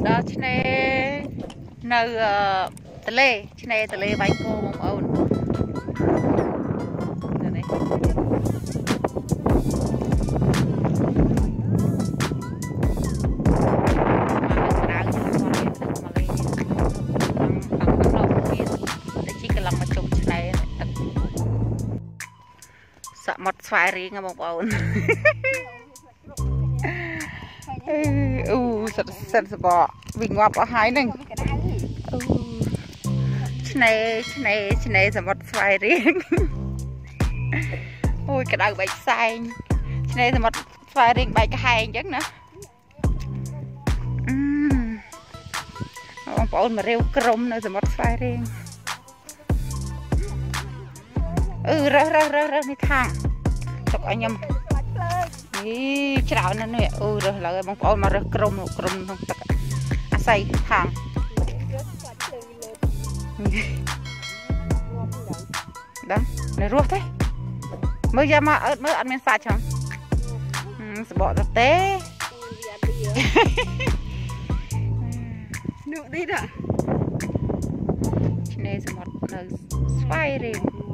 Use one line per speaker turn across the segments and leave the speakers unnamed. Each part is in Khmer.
មកដល់ឆ្នេរនៅអឺទន្លេឆ្នេរទន្លេវៃគោបងប្អូននៅនេះមកនៅក្រៅយើងគាត់មានទឹកមកលេងខាងខាងក្នុងមានតែជីកន្លងមកជុំឆ្នេរទឹកសមុទ្រស្វាយរៀងហ៎បងប្អូន អឺអូសិតសិតសបកវិញងាប់អស់ហើយហ្នឹងអូឆ្នេរឆ្នេរឆ្នេរសមុទ្រស្វាយរៀងអូយក្តៅបែកផ្សែងឆ្នេរសមុទ្រស្វាយរៀងបែកកហែងអញ្ចឹងណាអឺបងប្អូនមករាវក្រុមនៅសមុទ្រស្វាយរៀងអឺរើសរើសរើសរើសនេះខាងទុកឲ្យខ្ញុំ នេះច្រើនណាស់នេះអូរើសឡើយបងប្អូនមករើសក្រុមក្រុមក្នុងទឹកអាស័យខាងដឹងនៅរស់ទេមើលយ៉ាមកអើតមើលអត់មានសាច់ហ៎សបកទៅទេ
នោះនេះដល់
ឆ្នេរសមុទ្រនៅស្វាយរៀងទឹក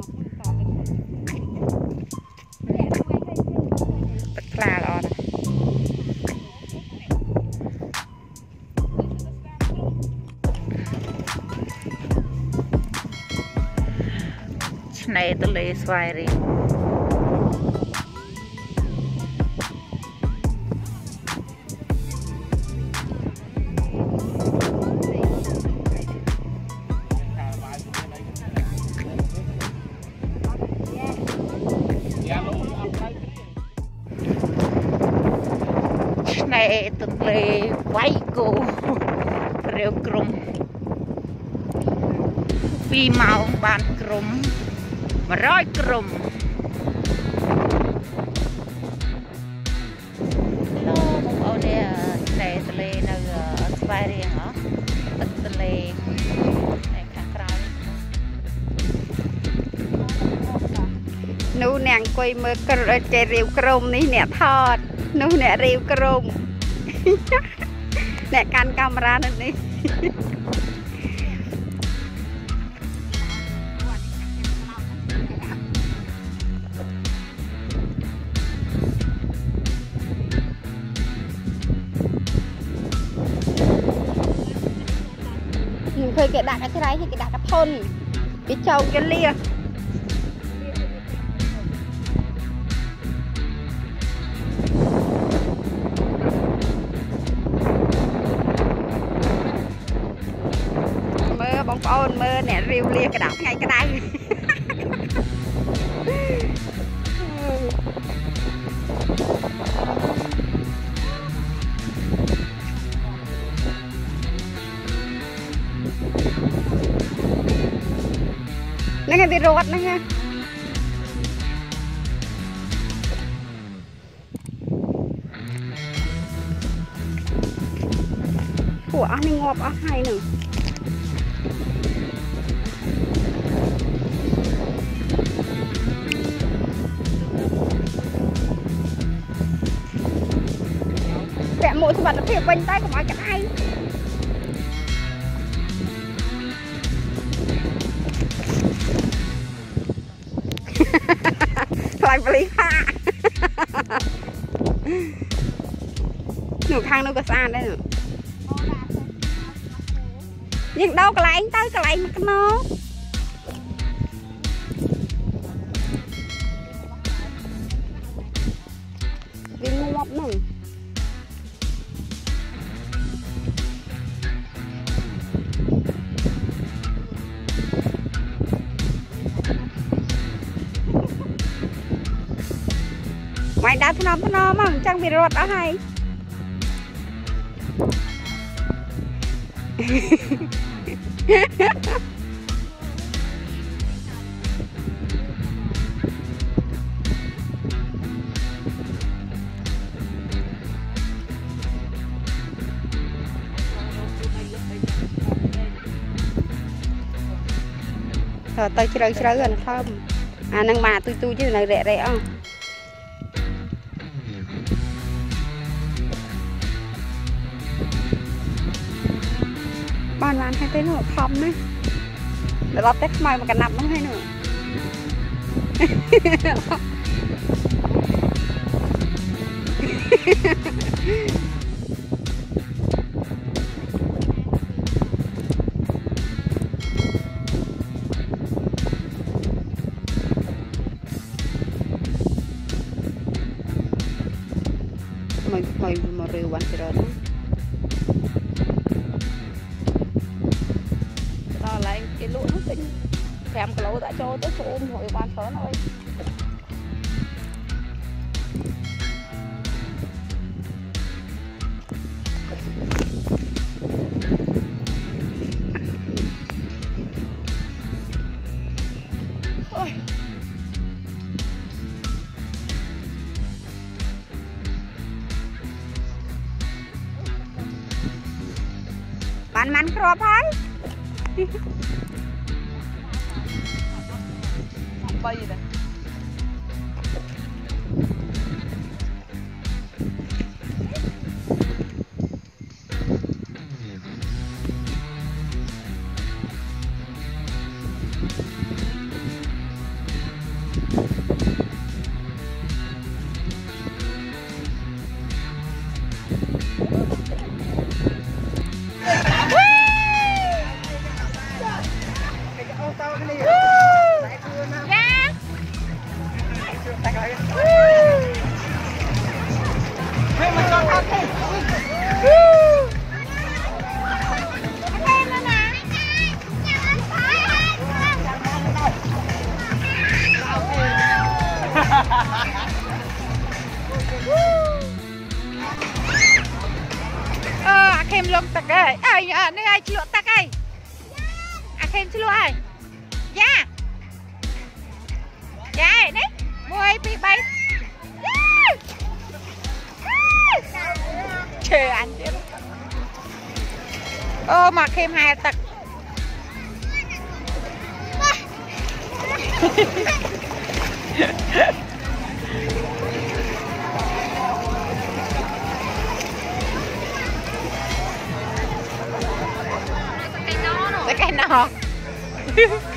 ថ្លាល្អណាស់ឆ្នេរទន្លេស្វាយរៀង ទន្លេវៃគោរាវក្រុម2ម៉ោងបានក្រុម100ក្រុមឡូបងប្អូននេះឆ្នេរទន្លេនៅស្វាយរៀងហ៎ទឹកទន្លេនៅខាងក្រៅ
នោះអ្នកអង្គុយមើលក្រចេះរាវក្រុមនេះអ្នកថតនោះអ្នករាវក្រុម អ្នកកាន់កាមេរ៉ានៅនេះខ្ញុំឃើញគេដាក់តែក្រៃគេដាក់តែផុនវាចោកចលាមើ មើលអ្នករៀវលាក្តាប់ថ្ងៃក្តៅហ្នឹងឯងវារត់ហ្នឹងណាពួកអស់នេះងាប់អស់ហើយហ្នឹងពាក់មួក វត្ថិភាពវិញតែកុំឲ្យក្តៅខ្លាញ់បលីហានោះខាងនោះក៏ស្អាតដែរនោះយើងដោកន្លែងទៅកន្លែងមកខ្ម៉ៃដើរថ្នមថ្នមមកអញ្ចឹងវារត់អស់ហើយទៅជ្រៅជ្រៅអានោះធំអាហ្នឹងមកទូទូជនៅរែករែកអស់ បានបានហើយទៅនោះខំណាដល់ដល់តែខ្មៅមកកណាប់នោះហើយនោះខ្មៅខ្មៅមករឿបានច្រើន គេលក់នោះទិញ5គីឡូដាក់ចូលទៅចូលអ៊ំរួយបានច្រើនហើយបានបានគ្រាប់ហើយ
3ដែ មលងទឹកហើយអើយអើនេះឲ្យឆ្លក់ទឹកហើយអាខេមឆ្លក់ហើយយ៉ាយ៉ានេះ1 2 3ឈើអញទៀតអូមកខេមហែទឹក តែកែណោ